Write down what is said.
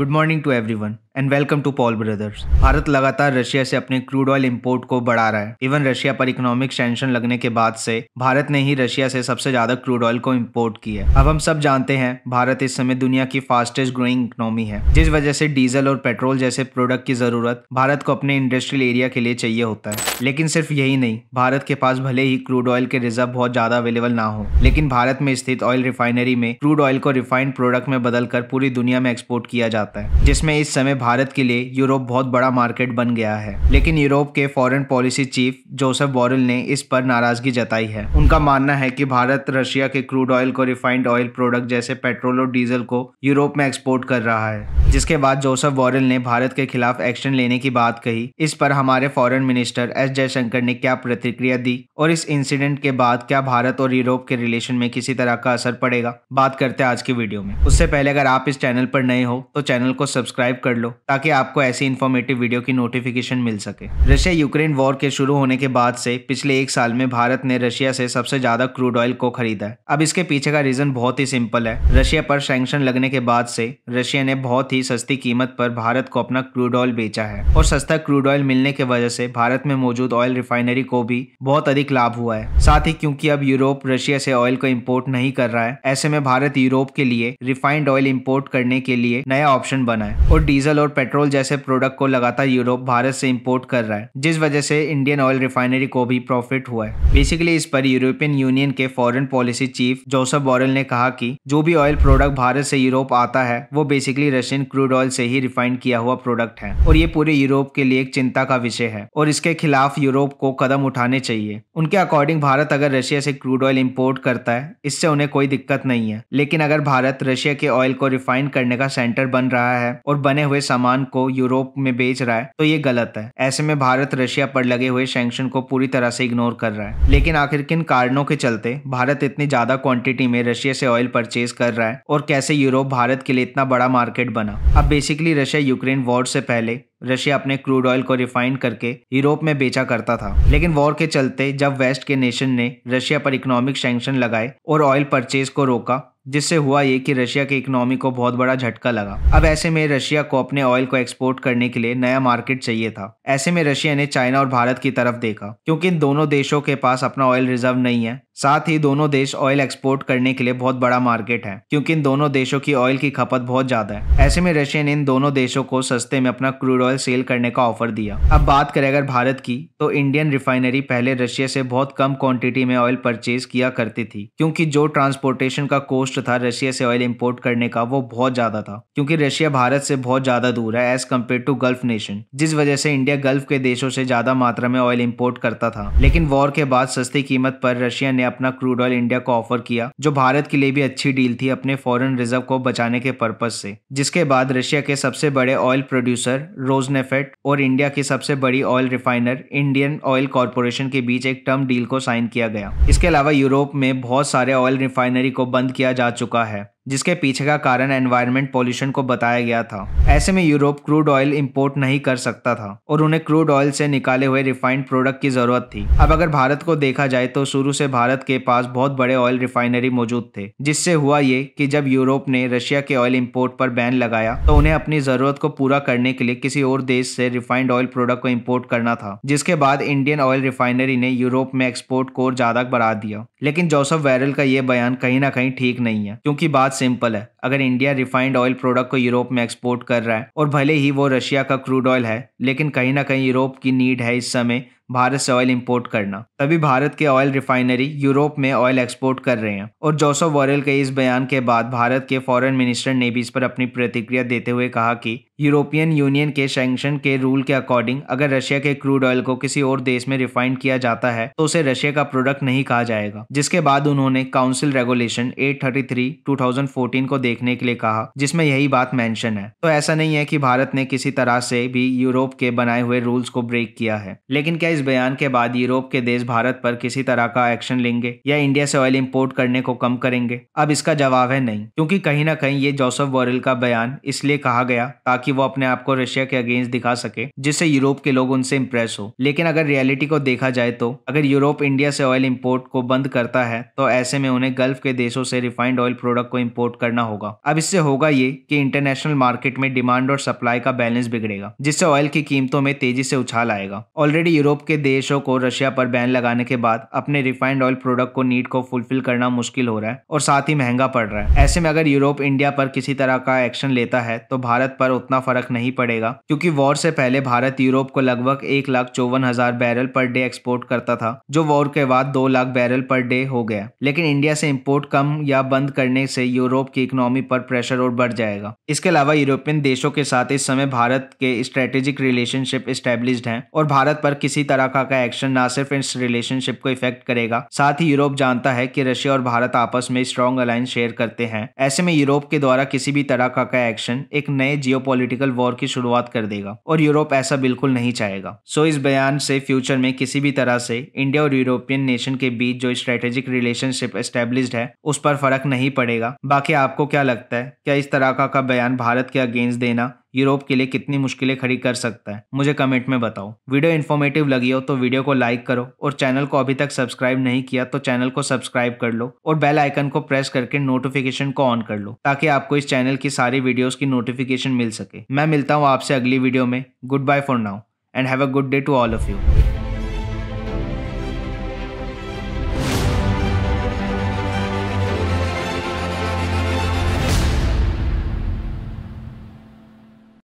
Good morning to everyone and welcome to Paul brothers Bharat लगातार Russia से अपने crude oil import को बढ़ा रहा है। इवन रशिया पर इकोनॉमिक सेंक्शन लगने के बाद से भारत ने ही रशिया से सबसे ज़्यादा क्रूड ऑयल को इंपोर्ट किया है। अब हम सब जानते हैं, भारत इस समय दुनिया की फास्टेस्ट ग्रोइंग इकोनॉमी है। जिस वजह से डीजल और पेट्रोल जैसे प्रोडक्ट की ज़रूरत भारत को अपने इंडस्ट्रियल एरिया के लिए चाहिए होता है। लेकिन सिर्फ़ यही नहीं, भारत के पास भले ही क्रूड ऑयल के रिज़र्व बहुत ज़्यादा अवेलेबल ना हो, लेकिन भारत में स्थित ऑयल रिफाइनरी में क्रूड ऑयल को रिफाइंड प्रोडक्ट में बदलकर पूरी दुनिया में एक्सपोर्ट किया जाता जिसमें इस समय भारत के लिए यूरोप बहुत बड़ा मार्केट बन गया है। लेकिन यूरोप के foreign policy chief Joseph Borrell ने इस पर नाराज़गी जताई है। उनका मानना है कि भारत रशिया के क्रूड ऑयल को रिफाइंड ऑयल प्रोडक्ट जैसे पेट्रोल और डीजल को यूरोप में एक्सपोर्ट कर रहा है। जिसके बाद जोसेफ बोरल ने भारत के खिलाफ एक्शन लेने की बात कही। इस पर हमारे फॉरेन मिनिस्टर एस जयशंकर ने क्या प्रतिक्रिया दी और इस इंसिडेंट के बाद क्या भारत और यूरोप के रिलेशन में किसी तरह का असर पड़ेगा? बात करते हैं आज की वीडियो में। उससे पहले अगर आप इस चैनल पर नए हो तो चैनल को सब्सक्राइब कर लो, ताकि आपको ऐसी इन्फॉर्मेटिव वीडियो की नोटिफिकेशन मिल सके। रशिया यूक्रेन वॉर के शुरू होने के बाद से पिछले एक साल में भारत ने रशिया से सबसे ज़्यादा क्रूड ऑयल को खरीदा है। अब इसके पीछे का रीजन बहुत ही सिंपल है। रशिया पर सैंक्शन लगने के बाद से रशिया ने बहुत ही सस्ती कीमत पर भारत को अपना क्रूड ऑयल बेचा है और सस्ता क्रूड ऑयल मिलने की वजह से भारत में मौजूद ऑयल रिफाइनरी को भी बहुत अधिक लाभ हुआ है। साथ ही क्योंकि अब यूरोप रशिया से ऑयल को इम्पोर्ट नहीं कर रहा है, ऐसे में भारत यूरोप के लिए रिफाइंड ऑयल इम्पोर्ट करने के लिए नया ऑप्शन बना है। और डीजल और पेट्रोल जैसे प्रोडक्ट को लगातार यूरोप, भारत से इम्पोर्ट कर रहा है, जिस वजह से इंडियन ऑयल रिफाइनरी को भी प्रॉफिट हुआ है। बेसिकली इस पर यूरोपियन यूनियन के foreign policy chief Josep Borrell ने कहा कि जो भी ऑयल प्रोडक्ट भारत से यूरोप आता है, वो बेसिकली रशियन क्रूड ऑयल से ही रिफाइंड किया हुआ प्रोडक्ट है। और ये पूरे यूरोप के लिए एक चिंता का विषय है। और इसके खिलाफ यूरोप को कदम उठाने चाहिए। उनके अकॉर्डिंग भारत अगर रशिया से क्रूड ऑयल इम्पोर्ट करता है, इससे उन्हें कोई दिक्कत नहीं है। लेकिन अगर भारत रशिया के ऑयल को रिफाइन करने का सेंटर बन रहा है और बने हुए सामान को यूरोप में बेच रहा है तो ये गलत है। ऐसे में भारत रशिया पर लगे हुए सैंक्शन को पूरी तरह से इग्नोर कर रहा है। लेकिन आखिर किन कारणों के चलते भारत इतनी ज़्यादा क्वांटिटी में रशिया से ऑयल परचेज कर रहा है और कैसे यूरोप भारत के लिए इतना बड़ा मार्केट बना? अब बेसिकली रशिया यूक्रेन वॉर से पहले रशिया अपने क्रूड ऑयल को रिफाइन करके यूरोप में बेचा करता था। लेकिन वॉर के चलते जब वेस्ट के नेशन ने रशिया पर इकोनॉमिक सैंक्शन लगाए और ऑयल परचेज को रोका जिससे हुआ ये कि रशिया की इकोनॉमी को बहुत बड़ा झटका लगा। अब ऐसे में रशिया को अपने ऑयल को एक्सपोर्ट करने के लिए नया मार्केट चाहिए था। ऐसे में रशिया ने चाइना और भारत की तरफ़ देखा, क्योंकि इन दोनों देशों के पास अपना ऑयल रिज़र्व नहीं है। साथ ही दोनों देश ऑयल एक्सपोर्ट करने के लिए बहुत बड़ा मार्केट है, क्योंकि इन दोनों देशों की ऑयल की खपत बहुत ज़्यादा है। ऐसे में रशिया ने इन दोनों देशों को सस्ते में अपना क्रूड ऑयल सेल करने का ऑफ़र दिया। अब बात करें अगर भारत की तो इंडियन रिफाइनरी पहले रशिया से बहुत कम क्वांटिटी में ऑयल परचेज किया करती थी, क्योंकि जो ट्रांसपोर्टेशन का कोस्ट था, रशिया से ऑयल इम्पोर्ट करने का वो बहुत ज़्यादा था, क्योंकि रशिया भारत से बहुत ज़्यादा दूर है as compare to Gulf nation जिस वजह से इंडिया गल्फ के देशों से ज़्यादा मात्रा में ऑयल इम्पोर्ट करता था। लेकिन वॉर के बाद सस्ती कीमत पर रशिया ने अपना क्रूड ऑयल इंडिया को ऑफ़र किया, जो भारत के लिए भी अच्छी डील थी अपने फॉरेन रिज़र्व को बचाने के पर्पज से। जिसके बाद रशिया के सबसे बड़े ऑयल प्रोड्यूसर रोजनेफेट और इंडिया की सबसे बड़ी oil refiner Indian Oil Corporation के बीच एक टर्म डील को साइन किया गया। इसके अलावा यूरोप में बहुत सारे ऑयल रिफाइनरी को बंद किया जा चुका है। जिसके पीछे का कारण एनवायरमेंट पॉल्यूशन को बताया गया था। ऐसे में यूरोप क्रूड ऑयल इंपोर्ट नहीं कर सकता था और उन्हें क्रूड ऑयल से निकाले हुए रिफाइंड प्रोडक्ट की ज़रूरत थी। अब अगर भारत को देखा जाए तो शुरू से भारत के पास बहुत बड़े ऑयल रिफाइनरी मौजूद थे, जिससे हुआ ये कि जब यूरोप ने रशिया के ऑयल इम्पोर्ट पर बैन लगाया तो उन्हें अपनी ज़रूरत को पूरा करने के लिए किसी और देश से रिफाइंड ऑयल प्रोडक्ट को इम्पोर्ट करना था, जिसके बाद इंडियन ऑयल रिफाइनरी ने यूरोप में एक्सपोर्ट को ज़्यादा बढ़ा दिया। लेकिन जोसफ वैरल का ये बयान कहीं ना कहीं ठीक नहीं है, क्योंकि बात सिंपल है। अगर इंडिया रिफाइंड ऑयल प्रोडक्ट को यूरोप में एक्सपोर्ट कर रहा है, और भले ही वो रशिया का क्रूड ऑयल है, लेकिन कहीं ना कहीं यूरोप की नीड है इस समय भारत से ऑयल इंपोर्ट करना। तभी भारत के ऑयल रिफाइनरी यूरोप में ऑयल एक्सपोर्ट कर रहे हैं। और जोसो वॉरेल के इस बयान के बाद भारत के फॉरेन मिनिस्टर ने भी इस पर अपनी प्रतिक्रिया देते हुए कहा कि यूरोपियन यूनियन के सैंक्शन के रूल के अकॉर्डिंग अगर रशिया के क्रूड ऑयल को किसी और देश में रिफाइंड किया जाता है तो उसे रशिया का प्रोडक्ट नहीं कहा जाएगा। जिसके बाद उन्होंने काउंसिल रेगुलेशन 833 2014 को देखने के लिए कहा, जिसमें यही बात मेंशन है। तो ऐसा नहीं है कि भारत ने किसी तरह से भी यूरोप के बनाए हुए रूल्स को ब्रेक किया है। लेकिन क्या इस इस बयान के बाद यूरोप के देश भारत पर किसी तरह का एक्शन लेंगे या इंडिया से ऑयल इंपोर्ट करने को कम करेंगे? अब इसका जवाब है नहीं, क्योंकि कहीं ना कहीं ये जोसेफ बोरेल का बयान इसलिए कहा गया ताकि वो अपने आप को रशिया के अगेंस्ट दिखा सके, जिससे यूरोप के लोग उनसे इम्प्रेस हो। लेकिन अगर रियलिटी को देखा जाए तो अगर यूरोप इंडिया से ऑयल इम्पोर्ट को बंद करता है तो ऐसे में उन्हें गल्फ के देशों से रिफाइंड ऑयल प्रोडक्ट को इम्पोर्ट करना होगा। अब इससे होगा ये कि इंटरनेशनल मार्केट में डिमांड और सप्लाई का बैलेंस बिगड़ेगा, जिससे ऑयल की कीमतों में तेज़ी से उछाल आएगा। ऑलरेडी यूरोप के देशों को रशिया पर बैन लगाने के बाद अपने रिफाइंड ऑयल प्रोडक्ट को नीड को फुलफिल करना मुश्किल हो रहा है और साथ ही महँगा पड़ रहा है। ऐसे में अगर यूरोप इंडिया पर किसी तरह का एक्शन लेता है तो भारत पर उतना फ़र्क नहीं पड़ेगा, क्योंकि वॉर से पहले भारत यूरोप को लगभग एक लाख चौवन हज़ार बैरल पर डे एक्सपोर्ट करता था, जो वॉर के बाद दो लाख बैरल पर डे हो गया। लेकिन इंडिया से इम्पोर्ट कम या बंद करने से यूरोप की इकोनॉमी पर प्रेशर और बढ़ जाएगा। इसके अलावा यूरोपियन देशों के साथ इस समय भारत के स्ट्रेटेजिक रिलेशनशिप स्टेब्लिश है और भारत पर किसी तरह का, एक्शन न सिर्फ़ इस रिलेशनशिप को इफ़ेक्ट करेगा। साथ ही यूरोप जानता है कि रशिया और भारत आपस में स्ट्रॉन्ग अलायंस शेयर करते हैं। ऐसे में यूरोप के द्वारा किसी भी तरह का, का एक्शन एक नए जियो वॉर की शुरुआत कर देगा और यूरोप ऐसा बिल्कुल नहीं चाहेगा। सो इस बयान से फ्यूचर में किसी भी तरह से इंडिया और यूरोपियन नेशन के बीच जो स्ट्रेटेजिक रिलेशनशिप एस्टेब्लिश है उस पर फ़र्क नहीं पड़ेगा। बाकी आपको क्या लगता है? क्या इस तरह का, का बयान भारत के अगेंस्ट देना यूरोप के लिए कितनी मुश्किलें खड़ी कर सकता है। मुझे कमेंट में बताओ। वीडियो इन्फॉर्मेटिव लगी हो तो वीडियो को लाइक करो और चैनल को अभी तक सब्सक्राइब नहीं किया तो चैनल को सब्सक्राइब कर लो और बेल आइकन को प्रेस करके नोटिफिकेशन को ऑन कर लो ताकि आपको इस चैनल की सारी वीडियोस की नोटिफिकेशन मिल सके। मैं मिलता हूँ आपसे अगली वीडियो में। Goodbye for now and have a good day to all of you